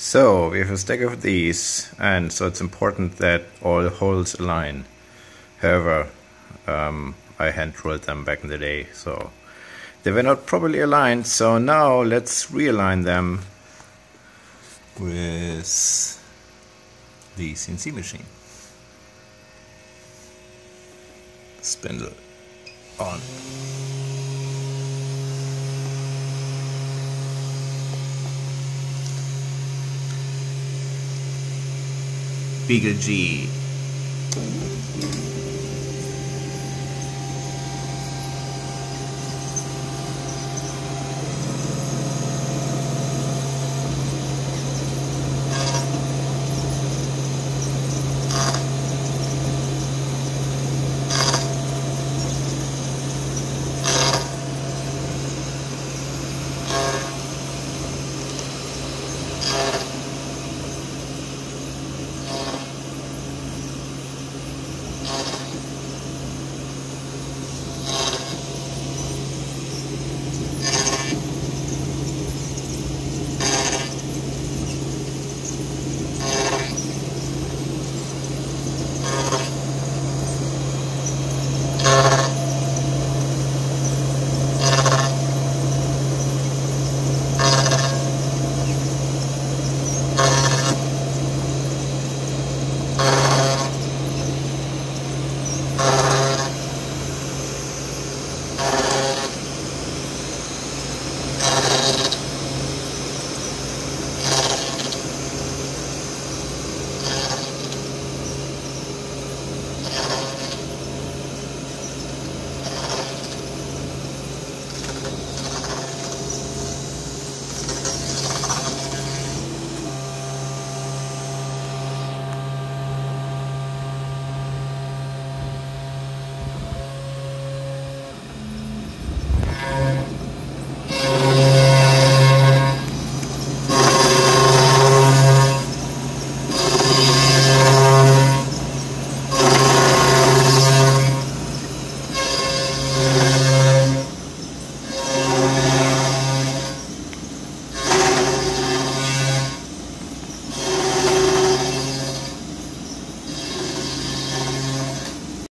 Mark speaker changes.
Speaker 1: So we have a stack of these and so it's important that all holes align. However, um, I hand drilled them back in the day so they were not properly aligned so now let's realign them with the CNC machine. Spindle on. BeagleG.